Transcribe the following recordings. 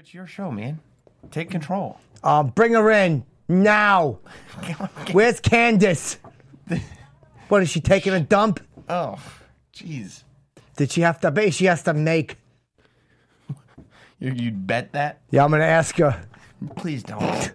it's your show, man. Take control. Uh, bring her in now. Where's Candace? What is she taking a dump? Oh, jeez. Did she have to be? She has to make. You, you'd bet that? Yeah, I'm gonna ask her. Please don't.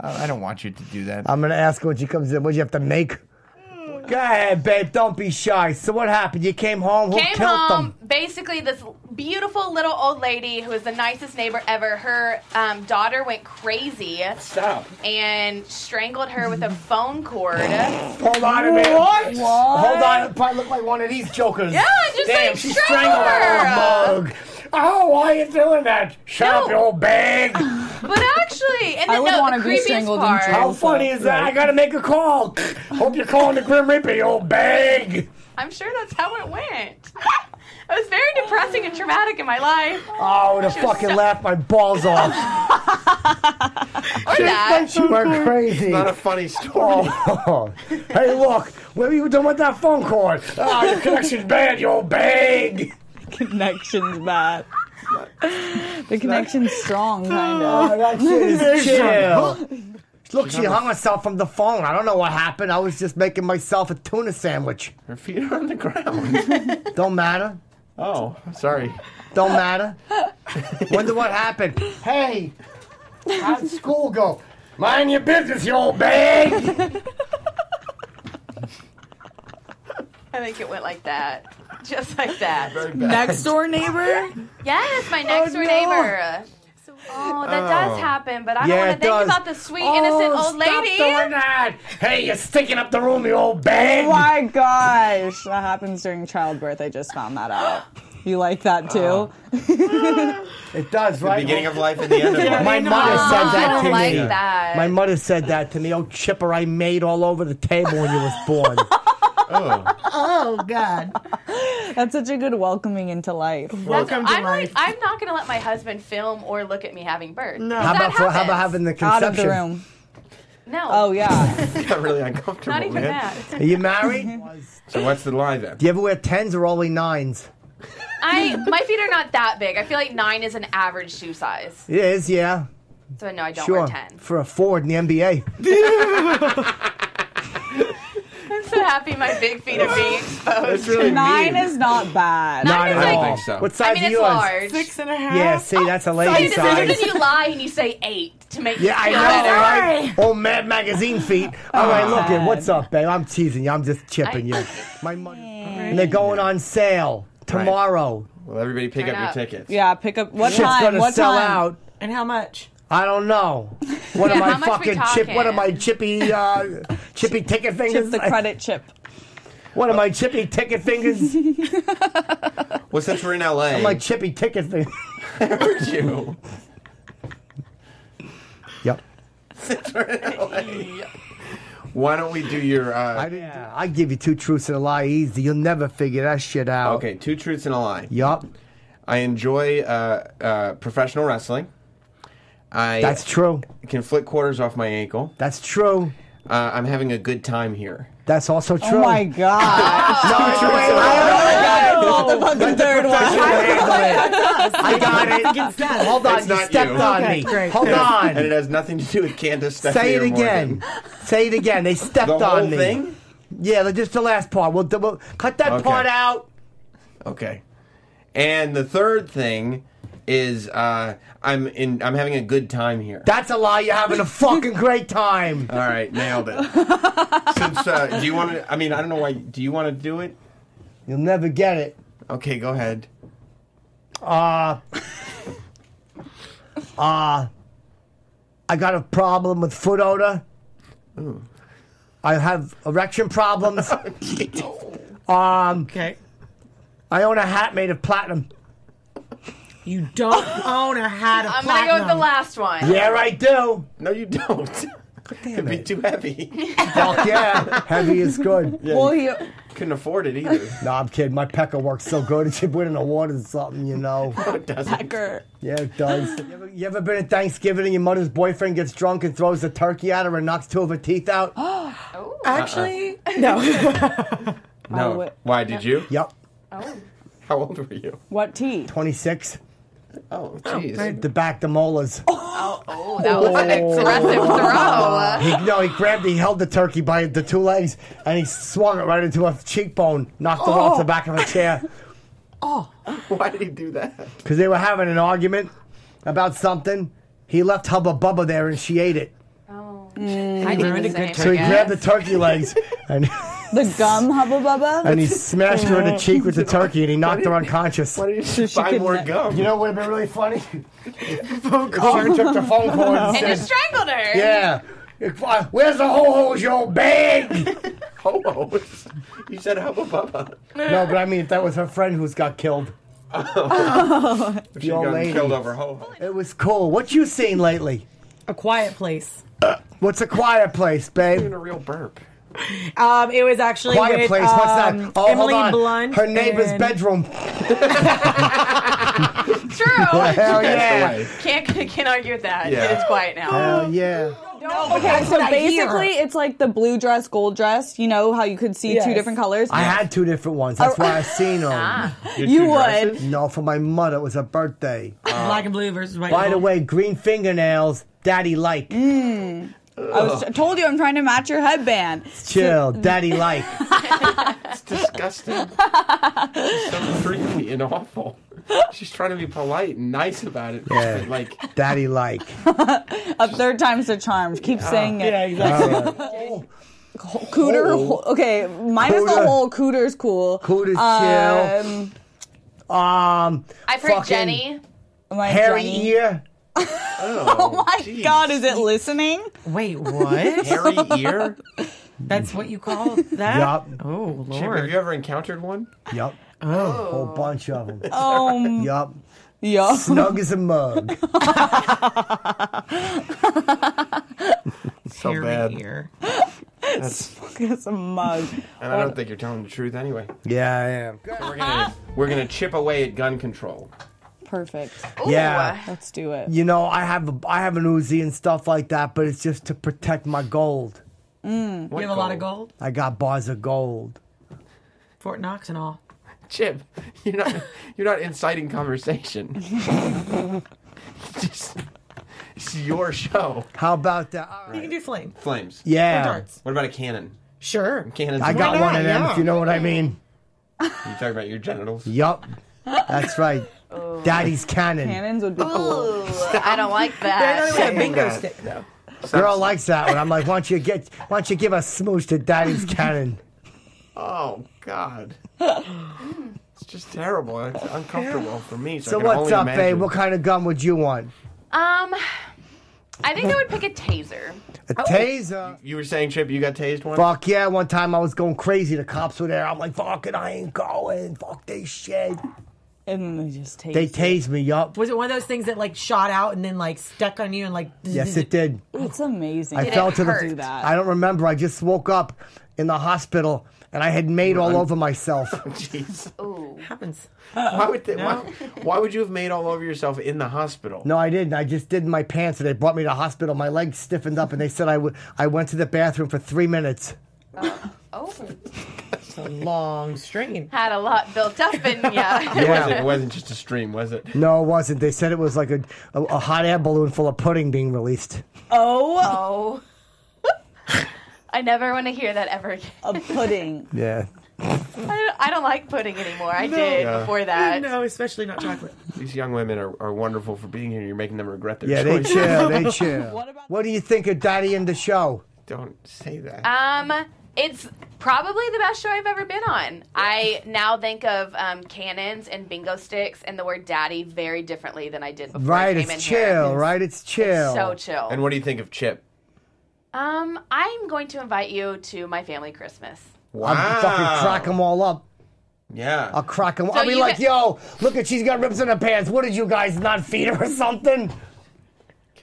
I, I don't want you to do that. I'm gonna ask her when she comes in. What'd you have to make? Go ahead, babe. Don't be shy. So what happened? You came home. Who Came killed home, them? basically this beautiful little old lady who is the nicest neighbor ever. Her um, daughter went crazy Stop. and strangled her with a phone cord. Hold on a minute. What? Hold on. It probably look like one of these jokers. Yeah, just Damn, like she strangled strangled her. mug. Oh, why are you doing that? Shut up, you old bag. But actually, and I then would no, wanna the be creepiest strangled in part. jail. How funny is that? I gotta make a call. Hope you're calling the Grim Reaper, you old bag. I'm sure that's how it went. It was very depressing and traumatic in my life. Oh, the She was fucking so- laugh my balls off. Or that. She went crazy. Not a funny story. Oh. hey, look, what were you doing with that phone cord? Ah, your connection's bad, you old bag. Connection's bad. The connection's strong, kind Oh, of. that shit is chill. Look, she hung herself from the phone. I don't know what happened. I was just making myself a tuna sandwich. Her feet are on the ground. Don't matter. Oh, sorry. Don't matter. Wonder what happened. Hey, how'd school go? Mind your business, you old bag. I think it went like that. Just like that. Next door neighbor? Yes, my next door oh, no. neighbor. Oh, that does Oh. happen, but I don't Yeah, want to think does. about the sweet, innocent Oh, old stop lady. doing that. Hey, you're sticking up the room, you old bag. Oh my gosh. That happens during childbirth. I just found that out. You like that too? Uh. It does, right? Beginning of life and the end of life. My mother said ah, I that don't to like me. that. My mother said that to me. Oh, chipper, I made all over the table when you was born. Oh, oh God. That's such a good welcoming into life. Welcome to I'm, life. like, I'm not going to let my husband film or look at me having birth. No. How about for, how about having the conception? Out conception? of the room. No. Oh yeah. got really uncomfortable, Not even man. that. Are you married? So what's the lie then? Do you ever wear tens or only nines? I my feet are not that big. I feel like nine is an average shoe size. It is, yeah. So no, I don't Sure. wear ten. For a forward in the NBA. I'm so happy my big feet are being exposed. It's really Nine mean. is not bad. Nine is I don't like, think so. What size I mean, are it's yours? large. Six and a half. Yeah, see, that's a lady See, the sooner size. than you lie and you say eight to make Yeah, you I know, better. right? Old Mad Magazine feet. All right, look, God. it. what's up, babe? I'm teasing you. I'm just chipping you. My money. And they're going on sale tomorrow. Well, everybody pick Turn up your up. tickets. Yeah, pick up what Shit's time? gonna What sell time? out. And how much? I don't know. What am I how much we fucking chip? What am I talking? chippy? Uh, chippy ticket fingers? Chip the credit chip. What am I chippy ticket fingers? Well, since we're in LA, I'm like chippy ticket fingers. heard you. Yep. Since we're in LA. Why don't we do your? I, Uh, yeah, I give you two truths and a lie easy. You'll never figure that shit out. okay, two truths and a lie. Yup. I enjoy uh, uh, professional wrestling. I That's true. can flick quarters off my ankle. That's true. Uh, I'm having a good time here. That's also true. Oh my god. No, it's true. I Not the fucking third one. I got it. Hold on, It's you stepped you. on Okay, me. great. Hold on. And it has nothing to do with Candace. Stephanie, Say it or again. Say it again. They stepped The on whole me. thing. Yeah, just the last part. We'll, we'll cut that Okay. part out. Okay. And the third thing is uh, I'm in. I'm having a good time here. That's a lie. You're having a fucking great time. All right, nailed it. Since uh, do you want to? I mean, I don't know why. Do you want to do it? You'll never get it. Okay, go ahead. Uh, uh, I got a problem with foot odor. I have erection problems. um, Okay. I own a hat made of platinum. You don't own a hat of I'm going to go with the last one. Yeah, I do. No, you don't. It'd be too heavy. Fuck yeah, heavy is good. Well, you, Couldn't afford it either. No, I'm kidding. My pecker works so good. It should put in the water or something, you know. it doesn't. Pecker. Yeah, it does. You ever, you ever been at Thanksgiving and your mother's boyfriend gets drunk and throws the turkey at her and knocks two of her teeth out? Oh. Actually, no. No. Oh, wait. Why did you? yep. Oh. How old were you? What teeth? 26. Oh, oh, jeez. To back the molars. Oh, oh, that was an oh. aggressive throw. He, no, he grabbed, he held the turkey by the two legs, and he swung it right into a cheekbone, knocked it off the oh. back of a chair. Oh, why did he do that? Because they were having an argument about something. He left Hubba Bubba there, and she ate it. Oh. I I do ruined the a good same. So he grabbed the turkey legs, and The gum hubba bubba. and he smashed her in the cheek with the turkey, and he knocked her unconscious. Why did you just buy could more gum? You know what would have been really funny? phone call. She took the phone call and And said, strangled her. "Yeah, uh, where's the ho hos, your bag?" Hobos. You said Hubba Bubba. no, but I mean, if that was her friend who's got killed, Oh. She old got lady. killed over ho. it was cool. What you seen lately? A quiet place. What's a quiet place, Even babe? a real burp. Um, it was actually Quiet with, place. What's um, that? Oh, Emily hold on. Blunt. Her neighbor's and- bedroom. True. Hell Passed yeah. Can't can't argue with that. Yeah. It is quiet now. Hell yeah. No, Okay, so what I hear. basically, it's like the blue dress, gold dress. You know how you could see Yes. two different colors. I had two different ones. That's why I seen them. Ah. You would. dresses? No, for my mother. It was her birthday. black and blue versus white. By the way, green fingernails, daddy like. I was told you I'm trying to match your headband. Chill, daddy like. It's disgusting. She's so creepy and awful. She's trying to be polite and nice about it. Yeah. but, Like, Daddy like. A third time's the charm. Keep saying it. Yeah, exactly. Cooter. Oh. Okay, minus Cooter. the whole cooter's cool. Cooter's Um, Um, I've heard Jenny. my hairy Jenny. ear. oh, My jeez. God, is it listening? Wait, what? Hairy ear? That's what you call that? Yup. Oh, Chip, have you ever encountered one? Yup. Oh. A Whole bunch of them. Um, Yup. yeah. Snug as a mug. So Hairy bad. ear. That's, It's a mug. and I don't think you're telling the truth anyway. Yeah, I am. We're gonna, we're gonna chip away at gun control. Perfect. Ooh. Yeah. Let's do it. You know, I have a, I have an Uzi and stuff like that, but it's just to protect my gold. Mm. What You have a lot of gold? I got bars of gold. Fort Knox and all. Chip, you're not you're not inciting conversation. Just, it's your show. How about that? All You can do flame. Flames. Or Yeah. darts. What about a cannon? Sure. Cannons. I got Why one of them, Yeah. if you know what I mean. You talking about your genitals? Yup. That's right. Daddy's cannon. Cannons would be cool. Ooh, I don't like They're that. not even a bingo that. stick, though. Girl likes that one. I'm like, why don't you get, why don't you give a smooch to Daddy's cannon? Oh God. It's just terrible. It's uncomfortable for me. So, So I can what's only up, imagine. babe? What kind of gun would you want? Um, I think I would pick a taser. A taser. You were saying, Chip, you got tased once? Fuck yeah! One time I was going crazy. The cops were there. I'm like, fuck it, I ain't going. Fuck this shit. And then they just take They tased me. Yup. Was it one of those things that like shot out and then like stuck on you and like? Yes, it did. It's amazing. I Did fell to the. Do that. I don't remember. I just woke up in the hospital and I had made all over myself. Jeez. Ooh. happens. Why would they, why, why would you have made all over yourself in the hospital? No, I didn't. I just did in my pants and they brought me to the hospital. My legs stiffened up and they said I would. I went to the bathroom for three minutes. Uh, oh, It's a long stream. had a lot built up in ya. It, wasn't, Yeah. it wasn't just a stream, was it? No, it wasn't. They said it was like a, a, a hot air balloon full of pudding being released. Oh, Oh. I never want to hear that ever again. a pudding. Yeah. I don't, I don't like pudding anymore. I did Yeah. before that. No, especially not chocolate. These young women are, are wonderful for being here. You're making them regret their Yeah, they choice. chill. They chill. What about- What do you think of Daddy in the show? Don't say that. Um, it's probably the best show I've ever been on. I now think of um, cannons and bingo sticks and the word daddy very differently than I did before I Right, came in it's here. chill. Right, it's chill. So chill. and what do you think of Chip? um, I'm going to invite you to my family Christmas. Wow. I'll fucking crack them all up. Yeah. I'll crack them. So I'll be like, got- yo, look at she's got rips in her pants. What did you guys not feed her or something?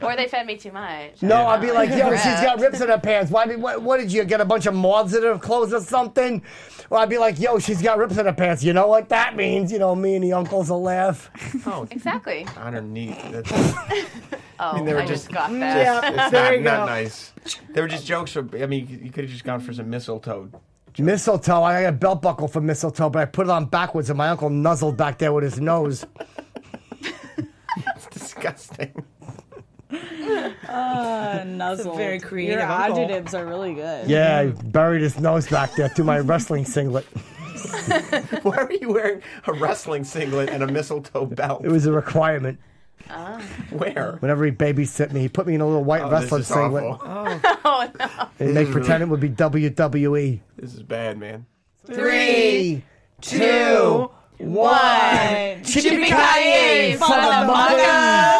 Or they fed me too much. No, I'd be like, yo, she's got rips in her pants. Why did what, what did you get a bunch of moths in her clothes or something? Or I'd be like, yo, she's got rips in her pants. You know what that means? You know, me and the uncles will laugh. oh, Exactly. underneath. That's, Oh, mean, they were I just just- got that. it's There not, you not nice. They were just jokes. For, I mean, you could have just gone for some mistletoe. Mistletoe. I got a belt buckle for mistletoe, but I put it on backwards, and my uncle nuzzled back there with his nose. It's disgusting. Uh, nuzzle. very creative Your uncle. adjectives are really good. Yeah, I buried his nose back there through my wrestling singlet. Why are you wearing a wrestling singlet and a mistletoe belt? It was a requirement. Ah. Where? Whenever he babysit me, he put me in a little white Oh, wrestling is singlet. awful. Oh no. And they pretend it would be E. WWE. This is bad, man. Three, two, One. Chippy Yippee-ki-yay, son of a motherfucker!